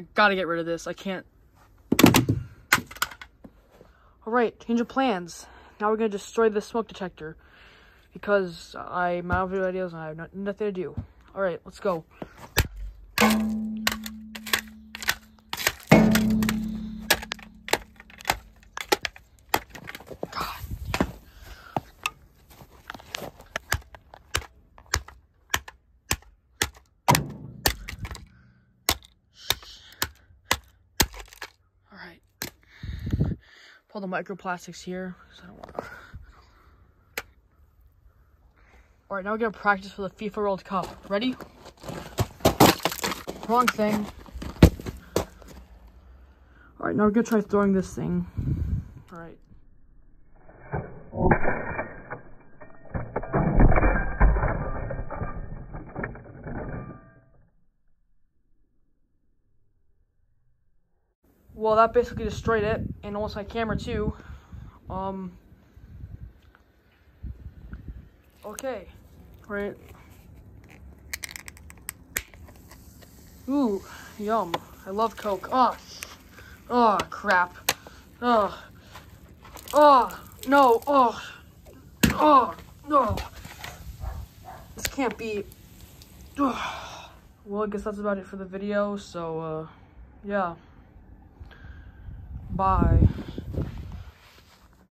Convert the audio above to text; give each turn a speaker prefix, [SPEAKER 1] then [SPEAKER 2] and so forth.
[SPEAKER 1] I gotta get rid of this. I can't. Alright, change of plans. Now we're gonna destroy the smoke detector. Because I'm out of video ideas and I have nothing to do. Alright, let's go. Pull the microplastics here. Alright, now we're gonna practice for the FIFA World Cup. Ready? Wrong thing. Alright, now we're gonna try throwing this thing. Alright. Well, that basically destroyed it, and almost my camera too. Um, okay, right. Ooh, yum. I love Coke. Oh, oh, crap. Oh, oh, no, oh, oh, no. This can't be. Well, I guess that's about it for the video, so, uh, yeah. Bye.